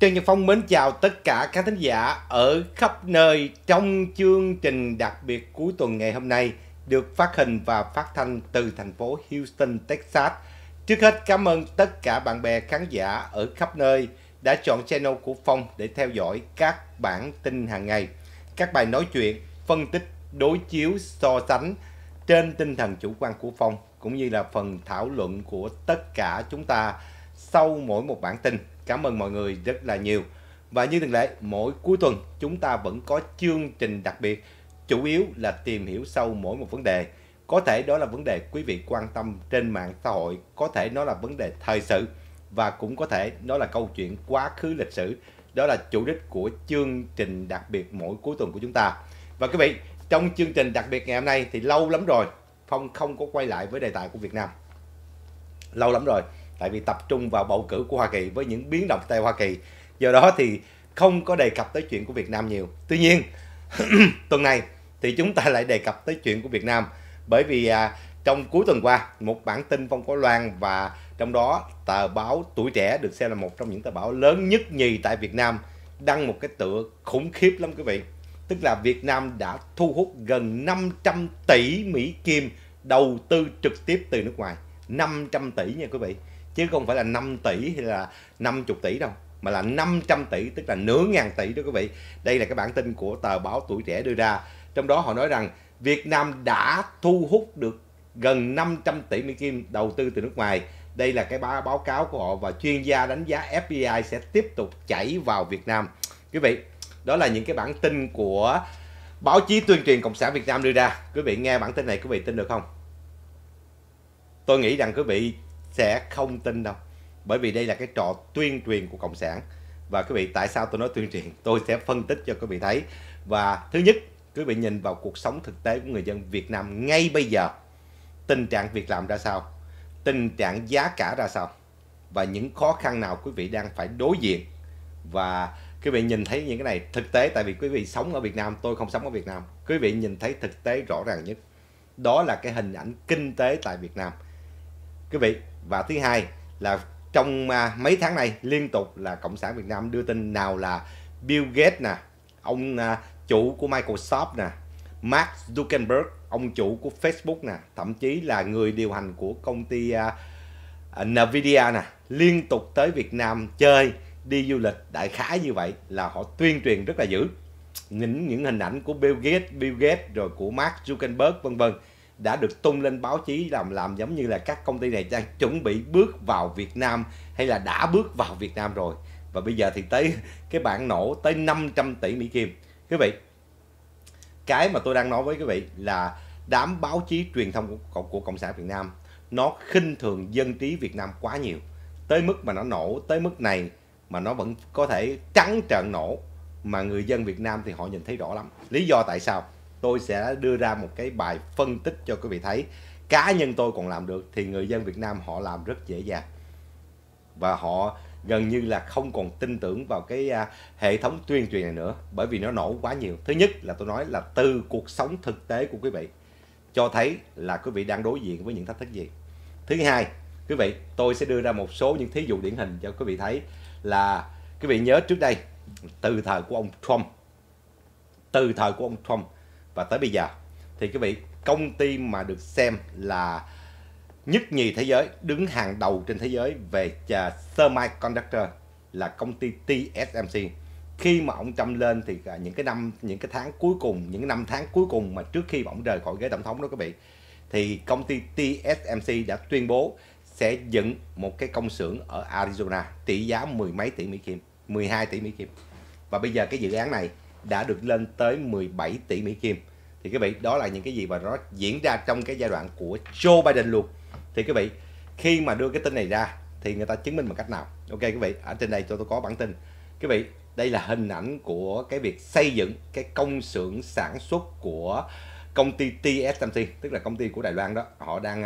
Trần Nhật Phong mến chào tất cả các thính giả ở khắp nơi trong chương trình đặc biệt cuối tuần ngày hôm nay được phát hình và phát thanh từ thành phố Houston, Texas. Trước hết cảm ơn tất cả bạn bè khán giả ở khắp nơi đã chọn channel của Phong để theo dõi các bản tin hàng ngày, các bài nói chuyện, phân tích, đối chiếu, so sánh trên tinh thần chủ quan của Phong cũng như là phần thảo luận của tất cả chúng ta sau mỗi một bản tin. Cảm ơn mọi người rất là nhiều. Và như thường lệ, mỗi cuối tuần chúng ta vẫn có chương trình đặc biệt, chủ yếu là tìm hiểu sâu mỗi một vấn đề. Có thể đó là vấn đề quý vị quan tâm trên mạng xã hội, có thể nó là vấn đề thời sự và cũng có thể nó là câu chuyện quá khứ lịch sử. Đó là chủ đích của chương trình đặc biệt mỗi cuối tuần của chúng ta. Và quý vị, trong chương trình đặc biệt ngày hôm nay thì lâu lắm rồi Phong không có quay lại với đề tài của Việt Nam. Lâu lắm rồi tại vì tập trung vào bầu cử của Hoa Kỳ với những biến động tại Hoa Kỳ. Do đó thì không có đề cập tới chuyện của Việt Nam nhiều. Tuy nhiên, tuần này thì chúng ta lại đề cập tới chuyện của Việt Nam bởi vì à, trong cuối tuần qua một bản tin Phong có loan và trong đó tờ báo Tuổi Trẻ được xem là một trong những tờ báo lớn nhất nhì tại Việt Nam đăng một cái tựa khủng khiếp lắm quý vị. Tức là Việt Nam đã thu hút gần 500 tỷ Mỹ Kim đầu tư trực tiếp từ nước ngoài. 500 tỷ nha quý vị chứ không phải là 5 tỷ hay là 50 tỷ đâu, mà là 500 tỷ, tức là nửa ngàn tỷ đó quý vị. Đây là cái bản tin của tờ báo tuổi trẻ đưa ra. Trong đó họ nói rằng Việt Nam đã thu hút được gần 500 tỷ Mỹ Kim đầu tư từ nước ngoài. Đây là cái báo cáo của họ và chuyên gia đánh giá FDI sẽ tiếp tục chảy vào Việt Nam. Quý vị, đó là những cái bản tin của báo chí tuyên truyền cộng sản Việt Nam đưa ra. Quý vị nghe bản tin này, quý vị tin được không? Tôi nghĩ rằng quý vị sẽ không tin đâu. Bởi vì đây là cái trò tuyên truyền của cộng sản. Và quý vị, tại sao tôi nói tuyên truyền? Tôi sẽ phân tích cho quý vị thấy. Và thứ nhất, quý vị nhìn vào cuộc sống thực tế của người dân Việt Nam ngay bây giờ. Tình trạng việc làm ra sao? Tình trạng giá cả ra sao? Và những khó khăn nào quý vị đang phải đối diện? Và quý vị nhìn thấy những cái này thực tế, tại vì quý vị sống ở Việt Nam, tôi không sống ở Việt Nam. Quý vị nhìn thấy thực tế rõ ràng nhất. Đó là cái hình ảnh kinh tế tại Việt Nam. Quý vị và thứ hai là trong à, mấy tháng này liên tục là cộng sản Việt Nam đưa tin nào là Bill Gates nè ông à, chủ của Microsoft nè Mark Zuckerberg ông chủ của Facebook nè thậm chí là người điều hành của công ty à, Nvidia nè liên tục tới Việt Nam chơi đi du lịch. Đại khái như vậy là họ tuyên truyền rất là dữ. Những những hình ảnh của Bill Gates, Bill Gates rồi của Mark Zuckerberg vân vân đã được tung lên báo chí làm làm giống như là các công ty này đang chuẩn bị bước vào Việt Nam hay là đã bước vào Việt Nam rồi. Và bây giờ thì tới cái bản nổ tới 500 tỷ Mỹ Kim. Quý vị cái mà tôi đang nói với quý vị là đám báo chí truyền thông của, của Cộng sản Việt Nam nó khinh thường dân trí Việt Nam quá nhiều. Tới mức mà nó nổ tới mức này mà nó vẫn có thể trắng trợn nổ mà người dân Việt Nam thì họ nhìn thấy rõ lắm. Lý do tại sao? Tôi sẽ đưa ra một cái bài phân tích cho quý vị thấy. Cá nhân tôi còn làm được thì người dân Việt Nam họ làm rất dễ dàng. Và họ gần như là không còn tin tưởng vào cái à, hệ thống tuyên truyền này nữa, bởi vì nó nổ quá nhiều. Thứ nhất là tôi nói là từ cuộc sống thực tế của quý vị cho thấy là quý vị đang đối diện với những thách thức gì. Thứ hai, quý vị, tôi sẽ đưa ra một số những thí dụ điển hình cho quý vị thấy là quý vị nhớ trước đây, từ thời của ông Trump, từ thời của ông Trump và tới bây giờ, thì quý vị, công ty mà được xem là nhất nhì thế giới, đứng hàng đầu trên thế giới về semiconductor là công ty TSMC khi mà ông Trump lên thì à, những cái năm, những cái tháng cuối cùng, những năm tháng cuối cùng mà trước khi mà ông rời khỏi ghế tổng thống đó quý vị, thì công ty TSMC đã tuyên bố sẽ dựng một cái công xưởng ở Arizona trị giá mười mấy tỷ Mỹ Kim 12 tỷ Mỹ Kim. Và bây giờ cái dự án này đã được lên tới 17 tỷ Mỹ Kim. Thì quý vị đó là những cái gì mà nó diễn ra trong cái giai đoạn của Joe Biden luôn. Thì quý vị khi mà đưa cái tin này ra thì người ta chứng minh bằng cách nào? Ok quý vị ở trên đây tôi tôi có bản tin. Quý vị đây là hình ảnh của cái việc xây dựng cái công xưởng sản xuất của công ty TSMC tức là công ty của Đài Loan đó. Họ đang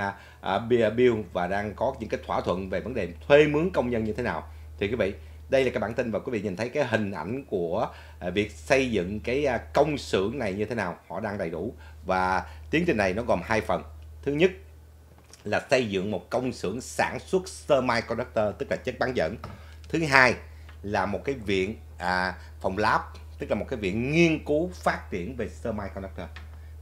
uh, build và đang có những cái thỏa thuận về vấn đề thuê mướn công nhân như thế nào. Thì quý vị đây là cái bản tin và quý vị nhìn thấy cái hình ảnh của à, việc xây dựng cái à, công xưởng này như thế nào. Họ đang đầy đủ. Và tiến trình này nó gồm hai phần. Thứ nhất là xây dựng một công xưởng sản xuất semiconductor tức là chất bán dẫn. Thứ hai là một cái viện à, phòng lab tức là một cái viện nghiên cứu phát triển về semiconductor.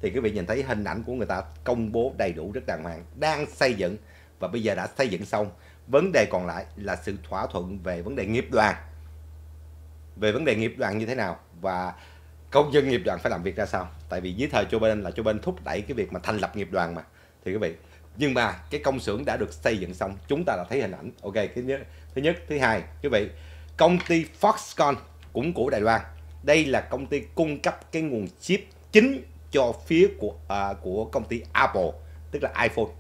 Thì quý vị nhìn thấy hình ảnh của người ta công bố đầy đủ rất đàng hoàng đang xây dựng và bây giờ đã xây dựng xong vấn đề còn lại là sự thỏa thuận về vấn đề nghiệp đoàn. Về vấn đề nghiệp đoàn như thế nào và công dân nghiệp đoàn phải làm việc ra sao. Tại vì dưới thời Joe Biden là Joe Biden thúc đẩy cái việc mà thành lập nghiệp đoàn mà. Thì quý vị nhưng mà cái công xưởng đã được xây dựng xong chúng ta đã thấy hình ảnh. Ok thứ nhất thứ nhất thứ hai quý vị công ty Foxconn cũng của Đài Loan. Đây là công ty cung cấp cái nguồn chip chính cho phía của à, của công ty Apple tức là iPhone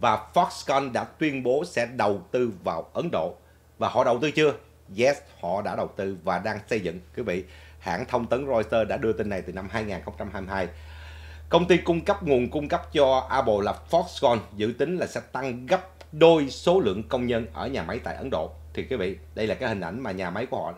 và Foxconn đã tuyên bố sẽ đầu tư vào Ấn Độ và họ đầu tư chưa? Yes, họ đã đầu tư và đang xây dựng. Quý vị, hãng thông tấn Reuters đã đưa tin này từ năm 2022. Công ty cung cấp nguồn cung cấp cho Apple là Foxconn dự tính là sẽ tăng gấp đôi số lượng công nhân ở nhà máy tại Ấn Độ. Thì quý vị, đây là cái hình ảnh mà nhà máy của họ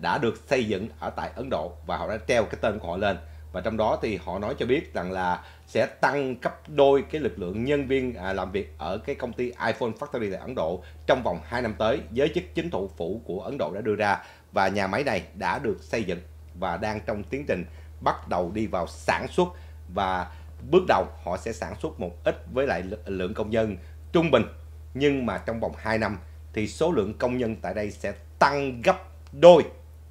đã được xây dựng ở tại Ấn Độ và họ đã treo cái tên của họ lên và trong đó thì họ nói cho biết rằng là sẽ tăng cấp đôi cái lực lượng nhân viên à, làm việc ở cái công ty iPhone Factory tại Ấn Độ trong vòng 2 năm tới giới chức chính thủ phủ của Ấn Độ đã đưa ra. Và nhà máy này đã được xây dựng và đang trong tiến trình bắt đầu đi vào sản xuất. Và bước đầu họ sẽ sản xuất một ít với lại lượng công nhân trung bình. Nhưng mà trong vòng 2 năm thì số lượng công nhân tại đây sẽ tăng gấp đôi.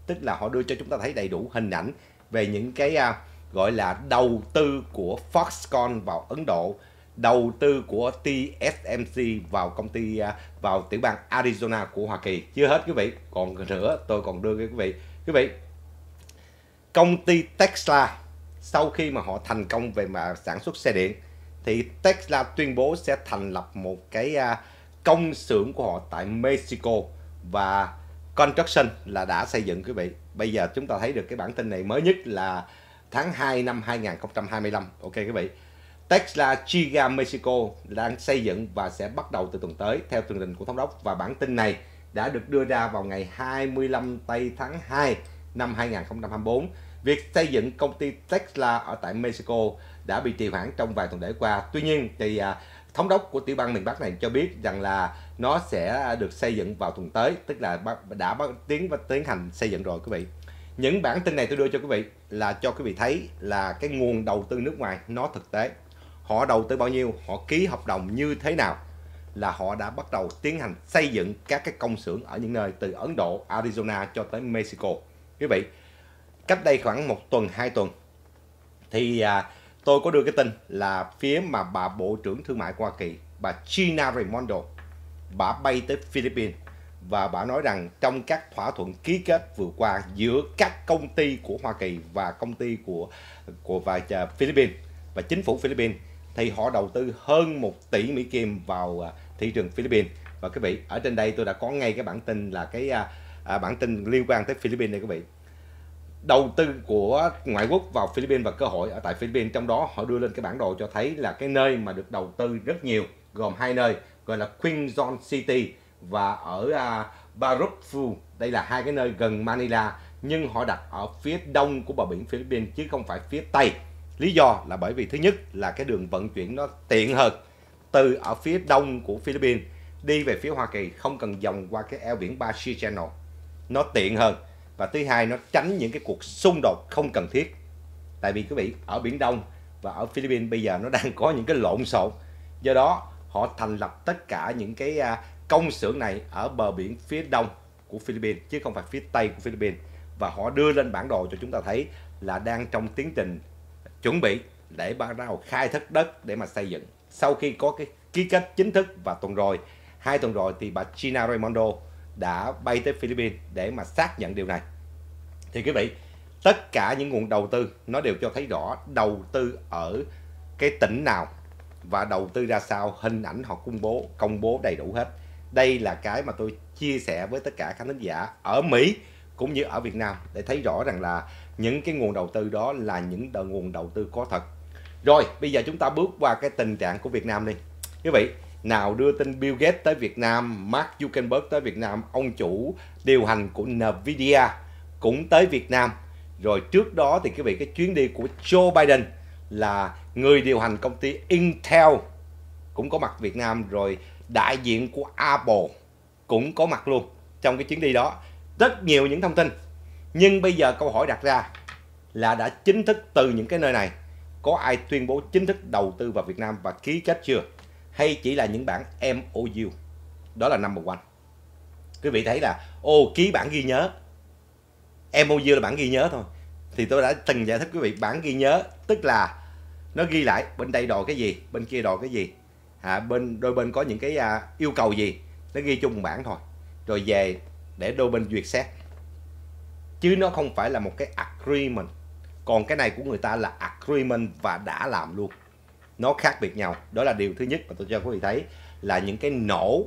Tức là họ đưa cho chúng ta thấy đầy đủ hình ảnh về những cái uh, gọi là đầu tư của Foxconn vào Ấn Độ, đầu tư của TSMC vào công ty à, vào tiểu bang Arizona của Hoa Kỳ. Chưa hết quý vị, còn nữa tôi còn đưa quý vị. Quý vị, công ty Tesla sau khi mà họ thành công về mà sản xuất xe điện thì Tesla tuyên bố sẽ thành lập một cái à, công xưởng của họ tại Mexico và construction là đã xây dựng quý vị. Bây giờ chúng ta thấy được cái bản tin này mới nhất là tháng 2 năm 2025. Ok quý vị. Tesla Giga Mexico đang xây dựng và sẽ bắt đầu từ tuần tới theo tường trình của thống đốc và bản tin này đã được đưa ra vào ngày 25 tây tháng 2 năm 2024. Việc xây dựng công ty Tesla ở tại Mexico đã bị trì hoãn trong vài tuần lễ qua. Tuy nhiên thì à, thống đốc của tiểu bang miền Bắc này cho biết rằng là nó sẽ được xây dựng vào tuần tới, tức là đã tiến và tiến hành xây dựng rồi quý vị. Những bản tin này tôi đưa cho quý vị là cho quý vị thấy là cái nguồn đầu tư nước ngoài nó thực tế. Họ đầu tư bao nhiêu, họ ký hợp đồng như thế nào là họ đã bắt đầu tiến hành xây dựng các cái công xưởng ở những nơi từ Ấn Độ, Arizona cho tới Mexico. Quý vị, cách đây khoảng một tuần, hai tuần thì à, tôi có đưa cái tin là phía mà bà Bộ trưởng Thương mại Hoa Kỳ, bà Gina Raimondo, bà bay tới Philippines và bà nói rằng trong các thỏa thuận ký kết vừa qua giữa các công ty của Hoa Kỳ và công ty của của và à, Philippines và chính phủ Philippines thì họ đầu tư hơn 1 tỷ Mỹ Kim vào à, thị trường Philippines. Và quý vị ở trên đây tôi đã có ngay cái bản tin là cái à, à, bản tin liên quan tới Philippines đây quý vị. Đầu tư của ngoại quốc vào Philippines và cơ hội ở tại Philippines trong đó họ đưa lên cái bản đồ cho thấy là cái nơi mà được đầu tư rất nhiều gồm hai nơi gọi là Quezon City và ở à, uh, Barukfu đây là hai cái nơi gần Manila nhưng họ đặt ở phía đông của bờ biển Philippines chứ không phải phía tây. Lý do là bởi vì thứ nhất là cái đường vận chuyển nó tiện hơn. Từ ở phía đông của Philippines đi về phía Hoa Kỳ không cần vòng qua cái eo biển Bashi Channel. Nó tiện hơn. Và thứ hai nó tránh những cái cuộc xung đột không cần thiết. Tại vì quý vị ở biển Đông và ở Philippines bây giờ nó đang có những cái lộn xộn. Do đó họ thành lập tất cả những cái à, công xưởng này ở bờ biển phía đông của Philippines, chứ không phải phía tây của Philippines. Và họ đưa lên bản đồ cho chúng ta thấy là đang trong tiến trình chuẩn bị để bắt đầu khai thác đất để mà xây dựng. Sau khi có cái ký kết chính thức và tuần rồi, hai tuần rồi thì bà Gina Raimondo đã bay tới Philippines để mà xác nhận điều này. Thì quý vị, tất cả những nguồn đầu tư nó đều cho thấy rõ đầu tư ở cái tỉnh nào và đầu tư ra sao, hình ảnh họ công bố công bố đầy đủ hết đây là cái mà tôi chia sẻ với tất cả khán thính giả ở Mỹ cũng như ở Việt Nam để thấy rõ rằng là những cái nguồn đầu tư đó là những nguồn đầu tư có thật. Rồi, bây giờ chúng ta bước qua cái tình trạng của Việt Nam đi. Quý vị, nào đưa tin Bill Gates tới Việt Nam, Mark Zuckerberg tới Việt Nam, ông chủ điều hành của Nvidia cũng tới Việt Nam. Rồi trước đó thì quý vị, cái chuyến đi của Joe Biden là người điều hành công ty Intel cũng có mặt Việt Nam. Rồi đại diện của Apple cũng có mặt luôn trong cái chuyến đi đó. Rất nhiều những thông tin. Nhưng bây giờ câu hỏi đặt ra là đã chính thức từ những cái nơi này, có ai tuyên bố chính thức đầu tư vào Việt Nam và ký kết chưa? Hay chỉ là những bản MOU đó là number one. Quý vị thấy là, ô, ký bản ghi nhớ. MOU là bản ghi nhớ thôi. Thì tôi đã từng giải thích quý vị, bản ghi nhớ tức là nó ghi lại bên đây đòi cái gì, bên kia đòi cái gì à, bên đôi bên có những cái à, yêu cầu gì nó ghi chung bản thôi. Rồi về để đôi bên duyệt xét. Chứ nó không phải là một cái agreement. Còn cái này của người ta là agreement và đã làm luôn. Nó khác biệt nhau. Đó là điều thứ nhất mà tôi cho quý vị thấy là những cái nổ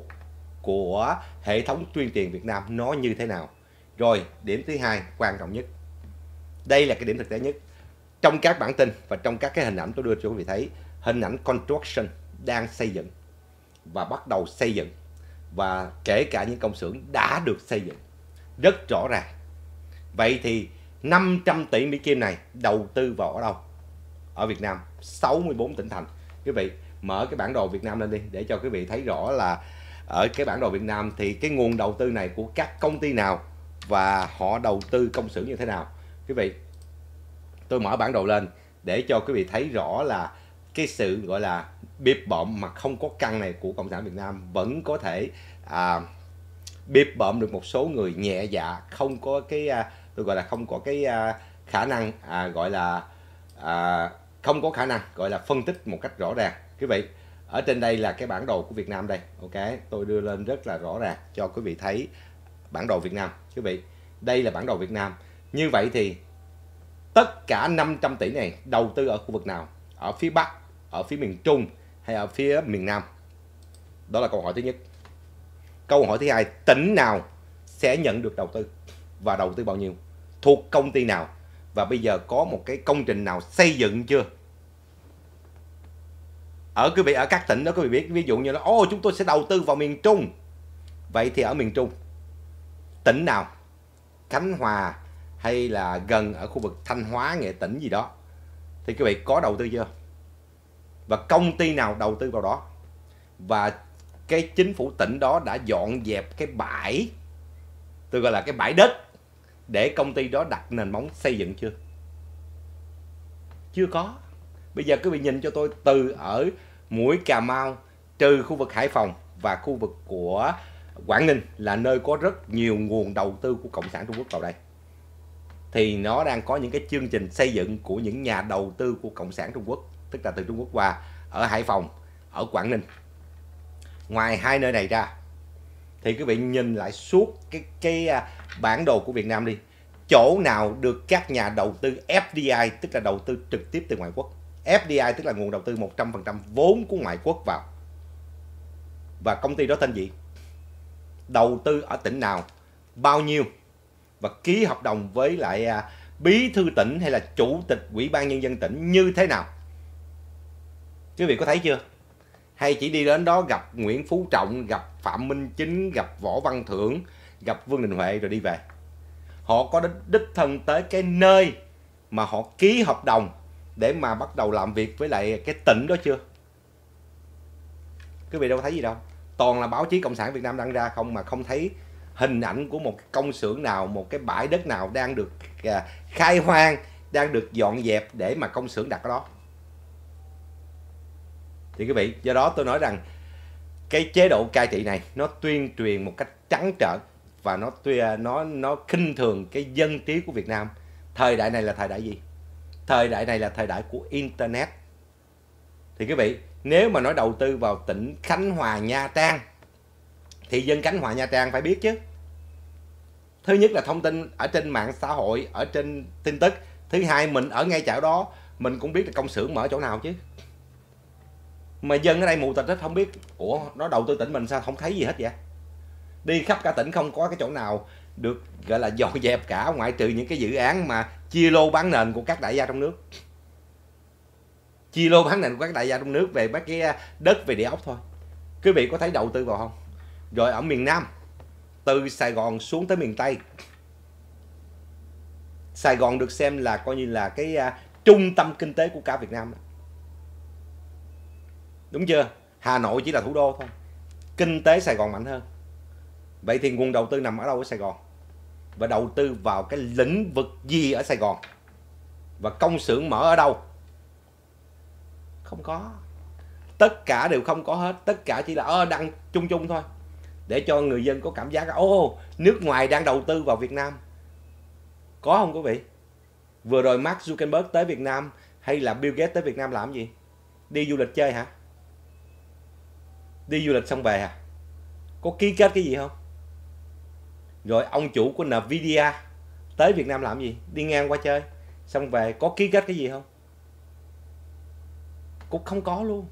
của hệ thống tuyên truyền Việt Nam nó như thế nào. Rồi điểm thứ hai quan trọng nhất. Đây là cái điểm thực tế nhất. Trong các bản tin và trong các cái hình ảnh tôi đưa cho quý vị thấy hình ảnh construction đang xây dựng và bắt đầu xây dựng và kể cả những công xưởng đã được xây dựng rất rõ ràng. Vậy thì 500 tỷ Mỹ Kim này đầu tư vào ở đâu? Ở Việt Nam 64 tỉnh thành. Quý vị, mở cái bản đồ Việt Nam lên đi, để cho quý vị thấy rõ là ở cái bản đồ Việt Nam thì cái nguồn đầu tư này của các công ty nào và họ đầu tư công xưởng như thế nào. Quý vị, tôi mở bản đồ lên để cho quý vị thấy rõ là cái sự gọi là bịp bợm mà không có căn này của cộng sản Việt Nam vẫn có thể à, bịp bợm được một số người nhẹ dạ không có cái à, tôi gọi là không có cái à, khả năng à, gọi là à, không có khả năng gọi là phân tích một cách rõ ràng. Quý vị ở trên đây là cái bản đồ của Việt Nam đây ok? Tôi đưa lên rất là rõ ràng cho quý vị thấy bản đồ Việt Nam. Quý vị đây là bản đồ Việt Nam. Như vậy thì tất cả 500 tỷ này đầu tư ở khu vực nào? Ở phía Bắc ở phía miền Trung hay ở phía miền Nam? Đó là câu hỏi thứ nhất. Câu hỏi thứ hai, tỉnh nào sẽ nhận được đầu tư và đầu tư bao nhiêu? Thuộc công ty nào? Và bây giờ có một cái công trình nào xây dựng chưa? Ở quý vị, ở các tỉnh đó quý vị biết, ví dụ như là, ô, chúng tôi sẽ đầu tư vào miền Trung. Vậy thì ở miền Trung, tỉnh nào? Khánh Hòa hay là gần ở khu vực Thanh Hóa, Nghệ tỉnh gì đó. Thì quý vị có đầu tư chưa? Và công ty nào đầu tư vào đó. Và cái chính phủ tỉnh đó đã dọn dẹp cái bãi, tôi gọi là cái bãi đất, để công ty đó đặt nền móng xây dựng chưa? Chưa có. Bây giờ quý vị nhìn cho tôi từ ở mũi Cà Mau, trừ khu vực Hải Phòng và khu vực của Quảng Ninh là nơi có rất nhiều nguồn đầu tư của Cộng sản Trung Quốc vào đây. Thì nó đang có những cái chương trình xây dựng của những nhà đầu tư của Cộng sản Trung Quốc tức là từ Trung Quốc qua, ở Hải Phòng, ở Quảng Ninh. Ngoài hai nơi này ra, thì quý vị nhìn lại suốt cái cái à, bản đồ của Việt Nam đi, chỗ nào được các nhà đầu tư FDI tức là đầu tư trực tiếp từ ngoại quốc. FDI tức là nguồn đầu tư 100% vốn của ngoại quốc vào. Và công ty đó tên gì? Đầu tư ở tỉnh nào? Bao nhiêu? Và ký hợp đồng với lại à, bí thư tỉnh hay là chủ tịch ủy ban nhân dân tỉnh như thế nào? Quý vị có thấy chưa? Hay chỉ đi đến đó gặp Nguyễn Phú Trọng gặp Phạm Minh Chính gặp Võ Văn Thưởng gặp Vương Đình Huệ rồi đi về. Họ có đích, đích thân tới cái nơi mà họ ký hợp đồng để mà bắt đầu làm việc với lại cái tỉnh đó chưa? Quý vị đâu thấy gì đâu. Toàn là báo chí cộng sản việt nam đăng ra không mà không thấy hình ảnh của một công xưởng nào một cái bãi đất nào đang được à, khai hoang đang được dọn dẹp để mà công xưởng đặt ở đó thì quý vị, do đó tôi nói rằng cái chế độ cai trị này nó tuyên truyền một cách trắng trợn và nó à, nó nó khinh thường cái dân trí của Việt Nam. Thời đại này là thời đại gì? Thời đại này là thời đại của internet. Thì quý vị, nếu mà nói đầu tư vào tỉnh Khánh Hòa, Nha Trang, thì dân Khánh Hòa, Nha Trang phải biết chứ. Thứ nhất là thông tin ở trên mạng xã hội, ở trên tin tức. Thứ hai, mình ở ngay chỗ đó, mình cũng biết là công xưởng mở chỗ nào chứ mà dân ở đây mù tịch hết không biết ủa nó đầu tư tỉnh mình sao không thấy gì hết vậy? Đi khắp cả tỉnh không có cái chỗ nào được gọi là dọn dẹp cả ngoại trừ những cái dự án mà chia lô bán nền của các đại gia trong nước. Chia lô bán nền của các đại gia trong nước về mấy cái à, đất về địa ốc thôi. Quý vị có thấy đầu tư vào không? Rồi ở miền Nam từ Sài Gòn xuống tới miền Tây. Sài Gòn được xem là coi như là cái uh, trung tâm kinh tế của cả Việt Nam đó đúng chưa? Hà Nội chỉ là thủ đô thôi. Kinh tế Sài Gòn mạnh hơn. Vậy thì nguồn đầu tư nằm ở đâu ở Sài Gòn? Và đầu tư vào cái lĩnh vực gì ở Sài Gòn? Và công xưởng mở ở đâu? Không có. Tất cả đều không có hết. Tất cả chỉ là ơ đăng chung chung thôi. Để cho người dân có cảm giác, ô, nước ngoài đang đầu tư vào Việt Nam. Có không quý vị? Vừa rồi Mark Zuckerberg tới Việt Nam hay là Bill Gates tới Việt Nam làm gì? Đi du lịch chơi hả? Đi du lịch xong về à? Có ký kết cái gì không? Rồi ông chủ của Nvidia tới Việt Nam làm gì? Đi ngang qua chơi xong về có ký kết cái gì không? Cũng không có luôn.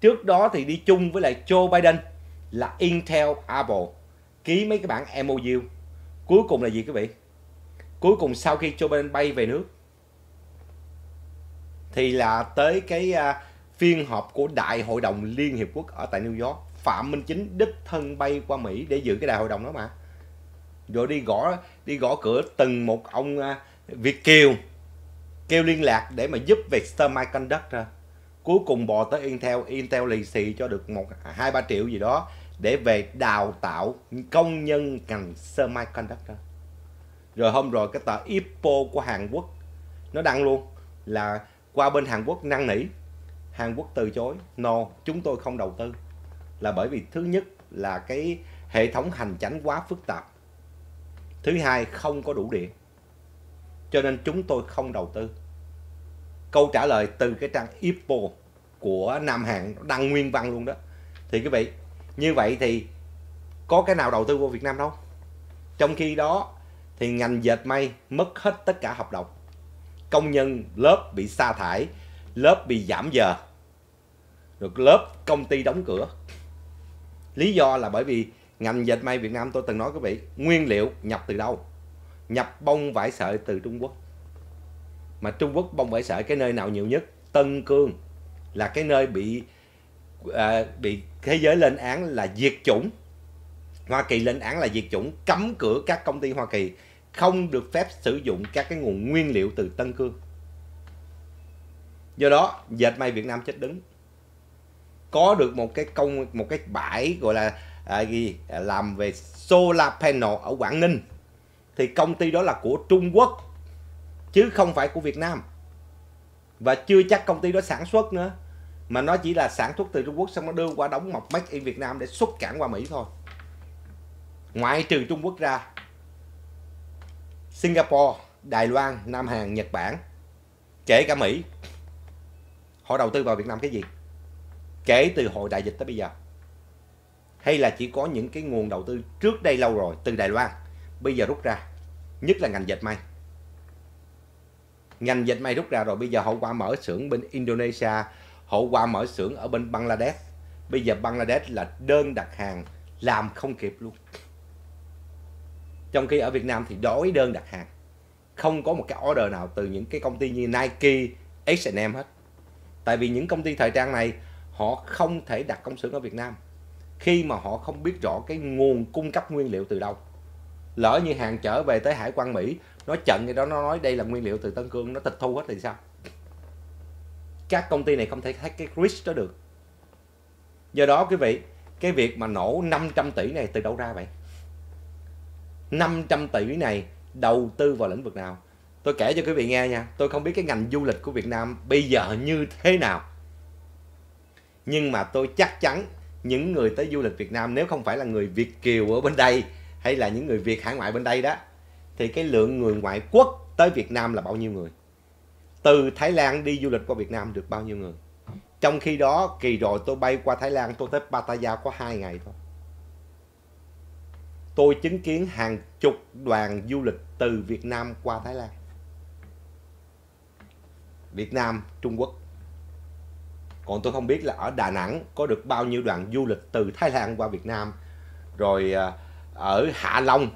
Trước đó thì đi chung với lại Joe Biden là Intel Apple ký mấy cái bản MOU cuối cùng là gì quý vị? Cuối cùng sau khi Joe Biden bay về nước thì là tới cái uh, phiên họp của Đại hội đồng Liên Hiệp Quốc ở tại New York. Phạm Minh Chính đích thân bay qua Mỹ để dự cái đại hội đồng đó mà. Rồi đi gõ đi gõ cửa từng một ông à, Việt kiều, kêu liên lạc để mà giúp việc semiconductor cuối cùng bò tới Intel Intel lì xì cho được một à, hai, ba triệu gì đó để về đào tạo công nhân ngành semiconductor rồi hôm rồi cái tờ ipo của Hàn Quốc nó đăng luôn là qua bên Hàn Quốc năn nỉ. Hàn Quốc từ chối. No, chúng tôi không đầu tư. Là bởi vì thứ nhất là cái hệ thống hành chánh quá phức tạp. Thứ hai, không có đủ điện. Cho nên chúng tôi không đầu tư. Câu trả lời từ cái trang IPO của Nam Hàn đăng nguyên văn luôn đó. Thì quý vị, như vậy thì có cái nào đầu tư vô Việt Nam đâu. Trong khi đó thì ngành dệt may mất hết tất cả hợp đồng. Công nhân lớp bị sa thải lớp bị giảm giờ. Rồi lớp công ty đóng cửa. Lý do là bởi vì ngành dệt may Việt Nam tôi từng nói quý vị nguyên liệu nhập từ đâu? Nhập bông vải sợi từ Trung Quốc. Mà Trung Quốc bông vải sợi cái nơi nào nhiều nhất? Tân Cương. Là cái nơi bị à, bị thế giới lên án là diệt chủng. Hoa Kỳ lên án là diệt chủng cấm cửa các công ty Hoa Kỳ không được phép sử dụng các cái nguồn nguyên liệu từ Tân Cương do đó dệt may Việt Nam chết đứng. Có được một cái công một cái bãi gọi là à, gì à, làm về solar panel ở Quảng Ninh. Thì công ty đó là của Trung Quốc chứ không phải của Việt Nam. Và chưa chắc công ty đó sản xuất nữa mà nó chỉ là sản xuất từ Trung Quốc xong nó đưa qua đóng mọc Make in Việt Nam để xuất cảng qua Mỹ thôi. Ngoại trừ Trung Quốc ra Singapore, Đài Loan, Nam Hàn, Nhật Bản kể cả Mỹ họ đầu tư vào Việt Nam cái gì? Kể từ hồi đại dịch tới bây giờ. Hay là chỉ có những cái nguồn đầu tư trước đây lâu rồi từ Đài Loan bây giờ rút ra nhất là ngành dệt may. Ngành dệt may rút ra rồi bây giờ họ qua mở xưởng bên Indonesia họ qua mở xưởng ở bên Bangladesh. Bây giờ Bangladesh là đơn đặt hàng làm không kịp luôn. Trong khi ở Việt Nam thì đói đơn đặt hàng. Không có một cái order nào từ những cái công ty như Nike, H&M hết tại vì những công ty thời trang này, họ không thể đặt công xưởng ở Việt Nam khi mà họ không biết rõ cái nguồn cung cấp nguyên liệu từ đâu. Lỡ như hàng trở về tới hải quan, Mỹ, nó chận thì đó, nó nói đây là nguyên liệu từ Tân Cương, nó tịch thu hết thì sao? Các công ty này không thể thấy cái risk đó được. Do đó, quý vị, cái việc mà nổ 500 tỷ này từ đâu ra vậy? 500 tỷ này đầu tư vào lĩnh vực nào? Tôi kể cho quý vị nghe nha. Tôi không biết cái ngành du lịch của Việt Nam bây giờ như thế nào. Nhưng mà tôi chắc chắn những người tới du lịch Việt Nam, nếu không phải là người Việt kiều ở bên đây, hay là những người Việt hải ngoại bên đây đó, thì cái lượng người ngoại quốc tới Việt Nam là bao nhiêu người? Từ Thái Lan đi du lịch qua Việt Nam được bao nhiêu người? Trong khi đó, kỳ rồi tôi bay qua Thái Lan, tôi tới Pattaya có hai ngày thôi. Tôi chứng kiến hàng chục đoàn du lịch từ Việt Nam qua Thái Lan. Việt Nam, Trung Quốc. Còn tôi không biết là ở Đà Nẵng có được bao nhiêu đoàn du lịch từ Thái Lan qua Việt Nam. Rồi à, ở Hạ Long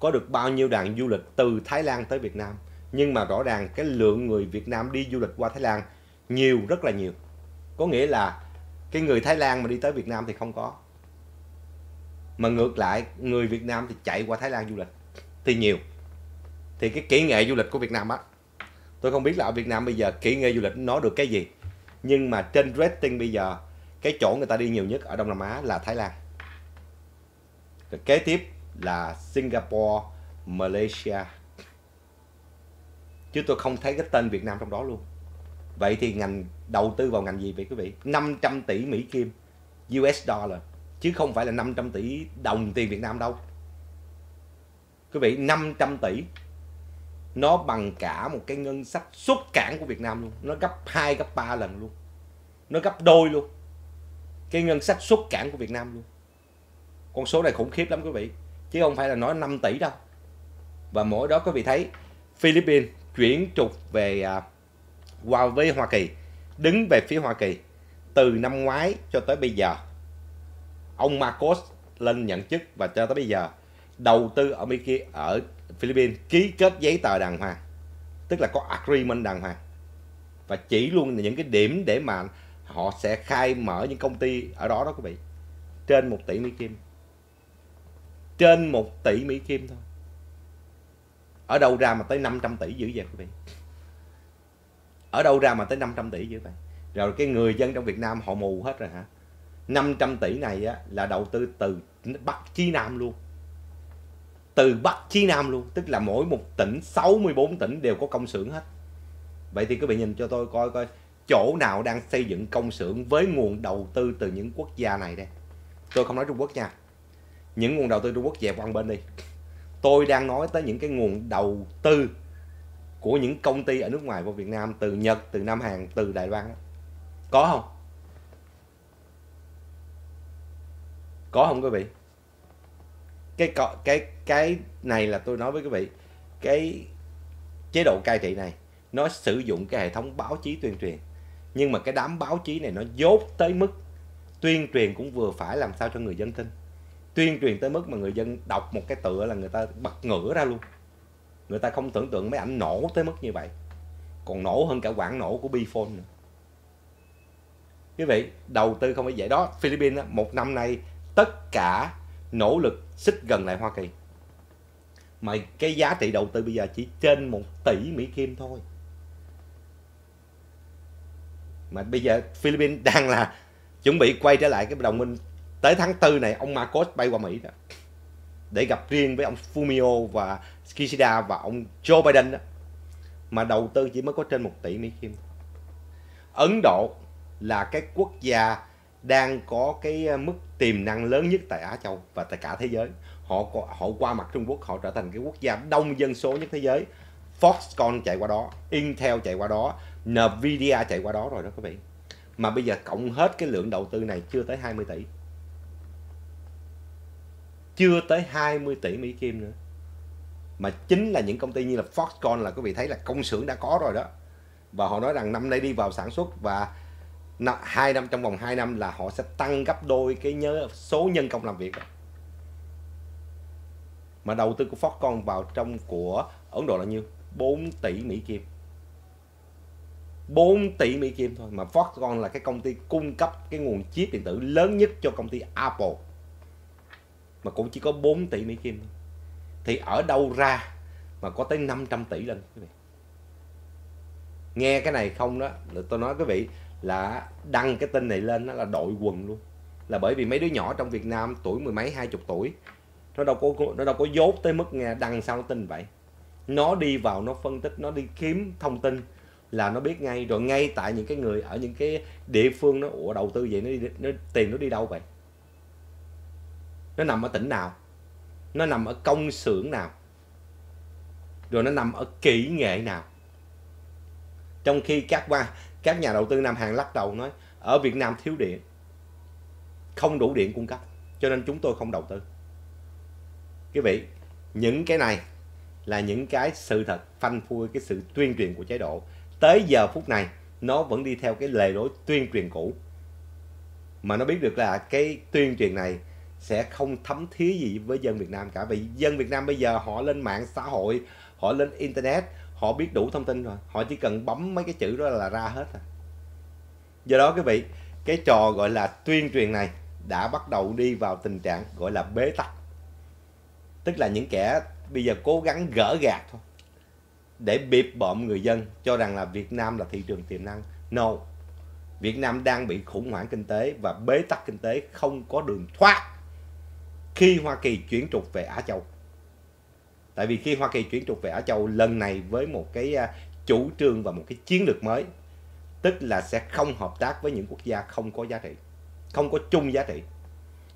có được bao nhiêu đoàn du lịch từ Thái Lan tới Việt Nam. Nhưng mà rõ ràng cái lượng người Việt Nam đi du lịch qua Thái Lan nhiều rất là nhiều. Có nghĩa là cái người Thái Lan mà đi tới Việt Nam thì không có. Mà ngược lại người Việt Nam thì chạy qua Thái Lan du lịch thì nhiều. Thì cái kỹ nghệ du lịch của Việt Nam á tôi không biết là ở Việt Nam bây giờ kỹ nghệ du lịch nó được cái gì. Nhưng mà trên rating bây giờ, cái chỗ người ta đi nhiều nhất ở Đông Nam Á là Thái Lan. Rồi kế tiếp là Singapore, Malaysia. Chứ tôi không thấy cái tên Việt Nam trong đó luôn. Vậy thì ngành đầu tư vào ngành gì vậy quý vị? 500 tỷ Mỹ Kim US dollar. Chứ không phải là 500 tỷ đồng tiền Việt Nam đâu. Quý vị 500 tỷ nó bằng cả một cái ngân sách xuất cảng của Việt Nam luôn. Nó gấp 2 gấp 3 lần luôn. Nó gấp đôi luôn. Cái ngân sách xuất cảng của Việt Nam luôn. Con số này khủng khiếp lắm quý vị. Chứ không phải là nói 5 tỷ đâu. Và mỗi đó quý vị thấy Philippines chuyển trục về uh, qua với Hoa Kỳ đứng về phía Hoa Kỳ từ năm ngoái cho tới bây giờ. Ông Marcos lên nhận chức và cho tới bây giờ đầu tư ở Mỹ kia ở Philippines ký kết giấy tờ đàng hoàng tức là có agreement đàng hoàng. Và chỉ luôn những cái điểm để mà họ sẽ khai mở những công ty ở đó đó quý vị. Trên 1 tỷ Mỹ Kim. Trên 1 tỷ Mỹ Kim thôi. Ở đâu ra mà tới 500 tỷ dữ vậy quý vị? Ở đâu ra mà tới 500 tỷ dữ vậy? Rồi cái người dân trong Việt Nam họ mù hết rồi hả? 500 tỷ này á, là đầu tư từ Bắc chí Nam luôn từ Bắc chí Nam luôn tức là mỗi một tỉnh 64 tỉnh đều có công xưởng hết. Vậy thì các bạn nhìn cho tôi coi coi chỗ nào đang xây dựng công xưởng với nguồn đầu tư từ những quốc gia này đây. Tôi không nói Trung Quốc nha. Những nguồn đầu tư Trung Quốc dẹp qua bên đi. Tôi đang nói tới những cái nguồn đầu tư của những công ty ở nước ngoài vào Việt Nam từ Nhật, từ Nam Hàn, từ Đài Loan. Có không? Có không quý vị? Cái cái cái này là tôi nói với quý vị, cái chế độ cai trị này nó sử dụng cái hệ thống báo chí tuyên truyền. Nhưng mà cái đám báo chí này nó dốt tới mức tuyên truyền cũng vừa phải làm sao cho người dân tin. Tuyên truyền tới mức mà người dân đọc một cái tựa là người ta bật ngửa ra luôn. Người ta không tưởng tượng mấy ảnh nổ tới mức như vậy. Còn nổ hơn cả quảng nổ của Bifone nữa. Quý vị đầu tư không phải vậy đó. Philippines một năm nay tất cả nỗ lực xích gần lại Hoa Kỳ mà cái giá trị đầu tư bây giờ chỉ trên một tỷ Mỹ Kim thôi. Mà bây giờ Philippines đang là chuẩn bị quay trở lại cái đồng minh. Tới tháng 4 này, ông Marcos bay qua Mỹ đó. Để gặp riêng với ông Fumio và Kishida và ông Joe Biden đó. Mà đầu tư chỉ mới có trên 1 tỷ Mỹ Kim. Ấn Độ là cái quốc gia đang có cái ờ, mức tiềm năng lớn nhất tại Á Châu và tại cả thế giới họ họ qua mặt Trung Quốc, họ trở thành cái quốc gia đông dân số nhất thế giới. Foxconn chạy qua đó, Intel chạy qua đó, Nvidia chạy qua đó rồi đó quý vị. Mà bây giờ cộng hết cái lượng đầu tư này chưa tới 20 tỷ. Chưa tới 20 tỷ Mỹ Kim nữa. Mà chính là những công ty như là Foxconn là quý vị thấy là công xưởng đã có rồi đó. Và họ nói rằng năm nay đi vào sản xuất và hai năm, trong vòng 2 năm là họ sẽ tăng gấp đôi cái nhớ, số nhân công làm việc đó mà đầu tư của Foxconn vào trong của Ấn Độ là nhiêu? 4 tỷ Mỹ Kim. 4 tỷ Mỹ Kim thôi. Mà Foxconn là cái công ty cung cấp cái nguồn chip điện tử lớn nhất cho công ty Apple. Mà cũng chỉ có 4 tỷ Mỹ Kim thì ở đâu ra mà có tới 500 tỷ lần quý vị? Nghe cái này không đó, là tôi nói quý vị là đăng cái tin này lên nó là đội quần luôn. Là bởi vì mấy đứa nhỏ trong Việt Nam tuổi mười mấy, hai chục tuổi nó đâu có nó đâu có dốt tới mức nghe đăng sao nó tin vậy. Nó đi vào nó phân tích nó đi kiếm thông tin là nó biết ngay. Rồi ngay tại những cái người ở những cái địa phương nó ủa đầu tư vậy nó, đi, nó tiền nó đi đâu vậy? Nó nằm ở tỉnh nào? Nó nằm ở công xưởng nào? Rồi nó nằm ở kỹ nghệ nào? Trong khi các các nhà đầu tư Nam hàng lắc đầu nói ở Việt Nam thiếu điện không đủ điện cung cấp cho nên chúng tôi không đầu tư quý vị, những cái này là những cái sự thật phanh phui, cái sự tuyên truyền của chế độ. Tới giờ phút này, nó vẫn đi theo cái lề lối tuyên truyền cũ. Mà nó biết được là cái tuyên truyền này sẽ không thấm thía gì với dân Việt Nam cả. Vì dân Việt Nam bây giờ họ lên mạng xã hội, họ lên internet, họ biết đủ thông tin rồi. Họ chỉ cần bấm mấy cái chữ đó là ra hết rồi do đó quý vị, cái trò gọi là tuyên truyền này đã bắt đầu đi vào tình trạng gọi là bế tắc tức là những kẻ bây giờ cố gắng gỡ gạt thôi. Để bịp bợm người dân cho rằng là Việt Nam là thị trường tiềm năng. No. Việt Nam đang bị khủng hoảng kinh tế và bế tắc kinh tế không có đường thoát khi Hoa Kỳ chuyển trục về Á Châu. Tại vì khi Hoa Kỳ chuyển trục về Á Châu lần này với một cái à, chủ trương và một cái chiến lược mới, tức là sẽ không hợp tác với những quốc gia không có giá trị, không có chung giá trị,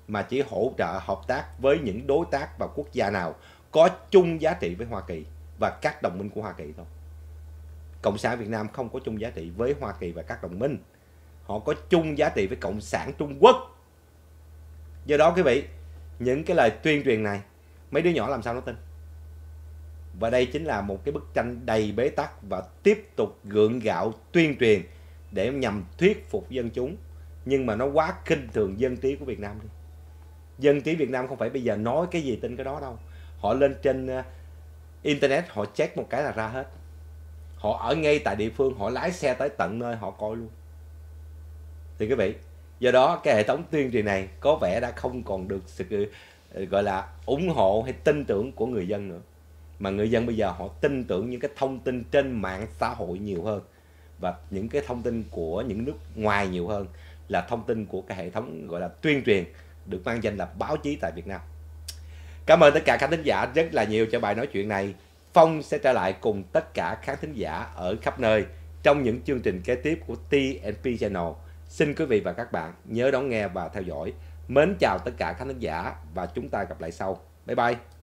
mà chỉ hỗ trợ hợp tác với những đối tác và quốc gia nào có chung giá trị với Hoa Kỳ và các đồng minh của Hoa Kỳ thôi. Cộng sản Việt Nam không có chung giá trị với Hoa Kỳ và các đồng minh. Họ có chung giá trị với Cộng sản Trung Quốc. Do đó quý vị, những cái lời tuyên truyền này, mấy đứa nhỏ làm sao nó tin? Và đây chính là một cái bức tranh đầy bế tắc và tiếp tục gượng gạo tuyên truyền để nhằm thuyết phục dân chúng. Nhưng mà nó quá kinh thường dân trí của Việt Nam đi. Dân trí Việt Nam không phải bây giờ nói cái gì tin cái đó đâu. Họ lên trên ờ, Internet họ check một cái là ra hết. Họ ở ngay tại địa phương, họ lái xe tới tận nơi họ coi luôn. Thì quý vị, do đó cái hệ thống tuyên truyền này có vẻ đã không còn được sự ờ, gọi là ủng hộ hay tin tưởng của người dân nữa mà người dân bây giờ họ tin tưởng những cái thông tin trên mạng xã hội nhiều hơn và những cái thông tin của những nước ngoài nhiều hơn là thông tin của cái hệ thống gọi là tuyên truyền được mang danh là báo chí tại Việt Nam. Cảm ơn tất cả khán thính giả rất là nhiều cho bài nói chuyện này. Phong sẽ trở lại cùng tất cả khán thính giả ở khắp nơi trong những chương trình kế tiếp của TNP Channel. Xin quý vị và các bạn nhớ đón nghe và theo dõi. Mến chào tất cả khán thính giả và chúng ta gặp lại sau. Bye bye.